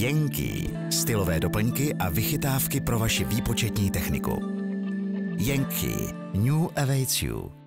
Yankee. Stylové doplňky a vychytávky pro vaši výpočetní techniku. Yankee. New awaits you.